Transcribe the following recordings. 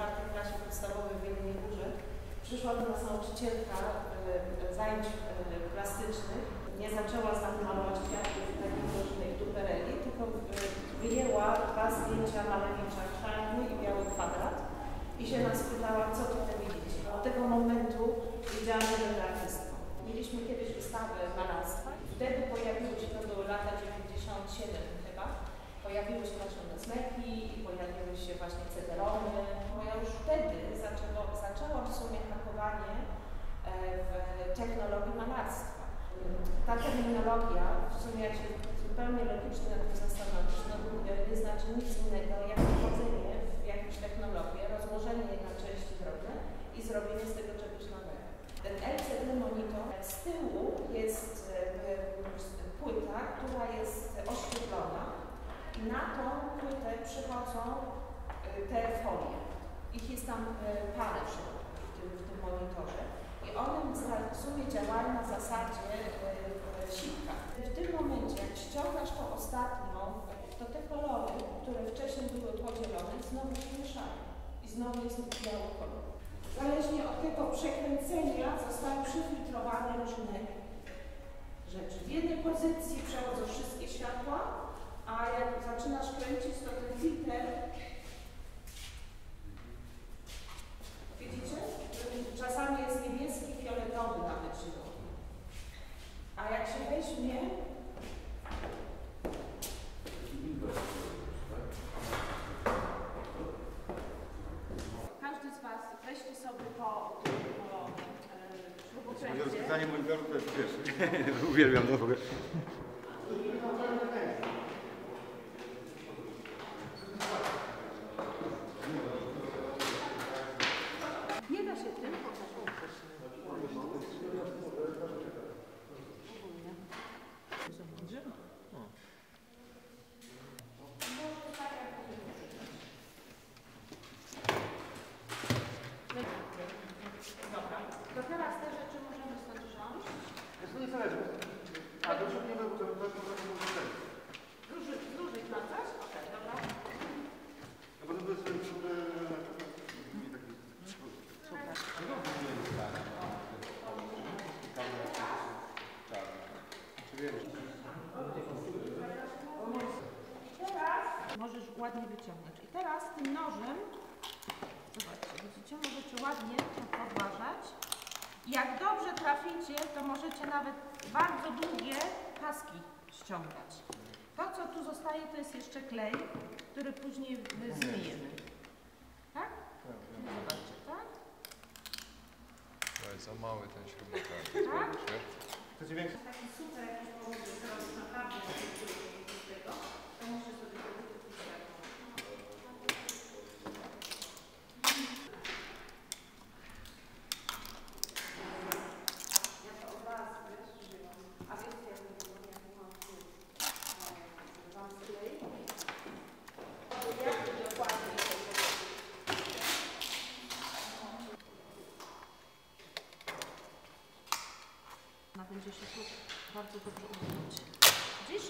czwartej klasie podstawowej w Jeleniej Górze przyszła do nas nauczycielka e, zajęć plastycznych. Nie zaczęła z nami malować kwiatków takich różnych dupereli, tylko e, wyjęła dwa zdjęcia Malewicza, czarny i biały kwadrat i się nas pytała, co tutaj widzicie. Od tego momentu wiedziałam, że będę. Mieliśmy kiedyś wystawę malarstwa. Wtedy pojawiły się, to były lata 97 chyba, pojawiły się naszone smeki, pojawiły się właśnie cederony. Bo ja już wtedy zaczęło, zaczęłam w sumie hakowanie e, w technologii malarstwa. Ta terminologia, w sumie się zupełnie logicznie nad tym zastanowić, no, nie znaczy nic innego jak wchodzenie w jakąś technologię, rozłożenie jej na części drobne i zrobienie z tego czegoś nowego. Ten LCD monitor z tyłu jest e, płyta, która jest oświetlona na tą płytę przychodzą e, te folie. Ich jest tam e, parę w tym, w tym monitorze. I one w sumie działają na zasadzie e, sitka. W tym momencie, jak ściągasz tą ostatnią, to te kolory, które wcześniej były podzielone, znowu się mieszają. I znowu jest biały kolor. Zależnie od tego przekręcenia zostały przyfiltrowane różne rzeczy. W jednej pozycji przechodzą wszystkie światła, a jak zaczynasz kręcić, to ten filtr widzicie? Czasami jest niebieski, fioletowy nawet się robi. A jak się weźmie każdy z Was e, śrubokręcie. Rozwiązanie monitoru to jest wiesz, uwielbiam to w ogóle. Nie da się tym Dobra, to teraz te rzeczy możemy stąd wziąć. To nie zależy. A to już nie było, to to to to Róży, różyć na coś? Okej, dobra. No bo to jest w ogóle Teraz możesz ładnie wyciągnąć. I teraz tym nożem, zobaczcie, widzicie, możecie ładnie to podważać. Jak dobrze traficie, to możecie nawet bardzo długie paski ściągać. To, co tu zostaje, to jest jeszcze klej, który później my zmyjemy. Tak? Zobaczcie, tak? To jest za mały ten śrubokręt. Tak? Taki super jakiś powód, że naprawdę z tego, to muszę sobie to wykupić Ja to od was, wiesz, wzięłam. A wiecie, jak to było, jak mam tu e, wam sklej? Jak to dokładnie to zrobić? Ona będzie się tu bardzo dobrze używać. Widzisz?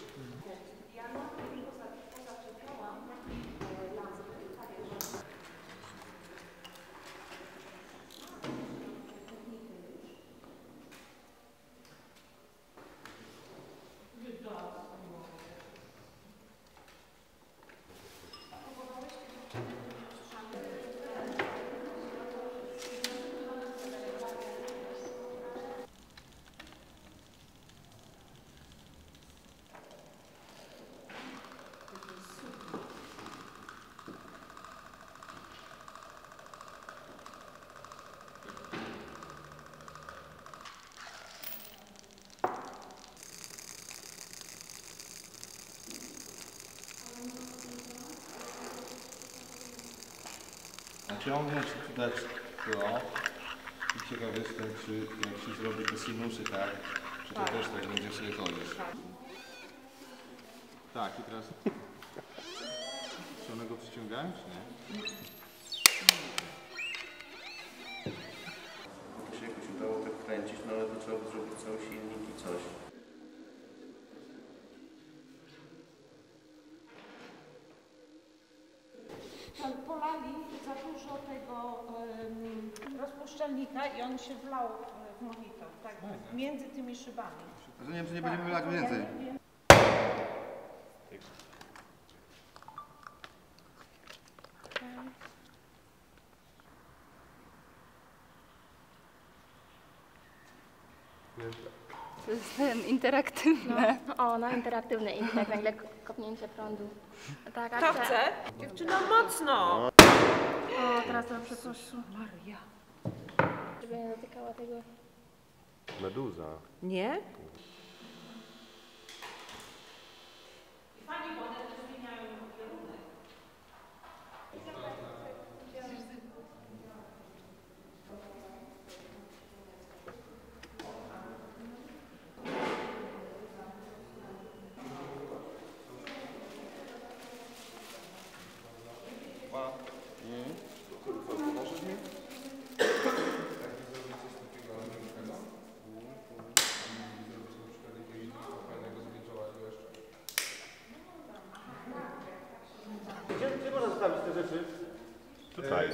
Ja na poza- pozaczepiałam e, lampy, takie, że... Naciągnąć, dać to i ciekaw jestem, czy jak się zrobi te sinusy tak, czy to Tak. też tak będzie sobie chodzić. Tak. Tak, i teraz... Czy one go przyciągają, czy nie? To się jakoś udało tak kręcić, no ale to trzeba by zrobić cały silnik i coś. Tam polali za dużo tego rozpuszczalnika i on się wlał e, w monitor, tak, między tymi szybami. Rozumiem, że nie będziemy wylać więcej. Nie wiem. To jest ten, interaktywne. O, no interaktywne i tak nagle ko- kopnięcie prądu. Tak, akcja. Dziewczyno, mocno! O, teraz dobrze poszło. Maria. Żeby nie dotykała tego. Meduza. Nie? Gdzie, gdzie można zostawić te rzeczy? Tutaj. Te, te kawałki, które nie będziemy wykorzystywać tego. To możesz mi też to podawać po prostu. Tak,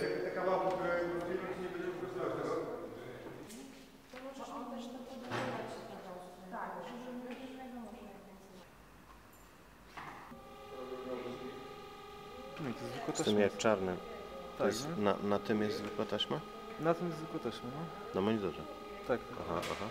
No i to zwykła Z tym taśma. jak czarnym. To Tak, jest, no. na, na tym jest zwykła taśma? Na tym jest zwykła taśma, no. Na monitorze. Tak. Aha, aha.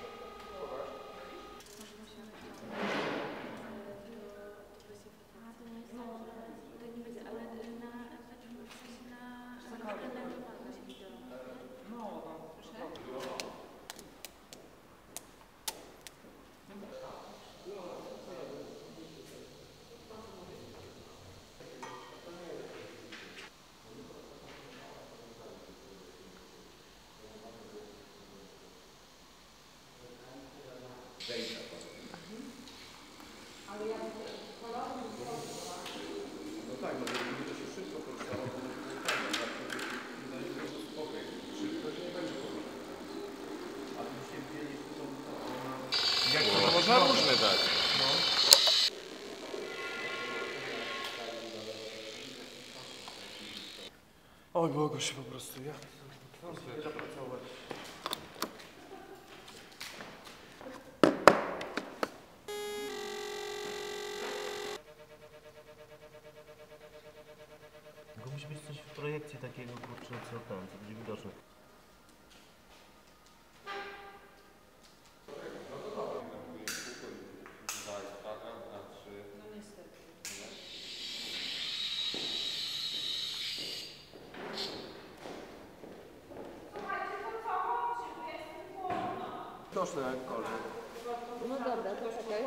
Różne dać. Oj, Bogu się po prostu, ja. Tylko musi być coś w projekcji takiego, kurczę, co tam, co będzie widoczne. Dwa jest kwadrant, a trzy... No niestety. Widoczne jakkolwiek. No dobra, to czekaj.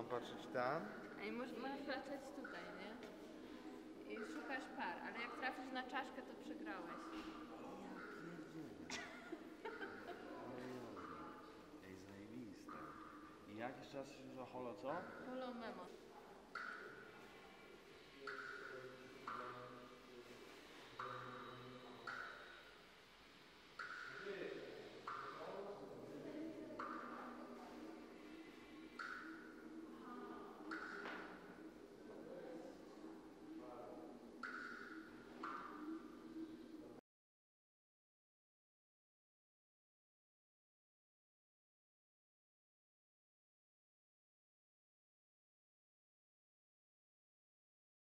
Mam patrzeć tam? A i możesz, możesz patrzeć tutaj, nie? I szukasz par, ale jak trafisz na czaszkę, to przegrałeś. Ej, zajebiste. I jak jeszcze raz się za holo co? Holo memo.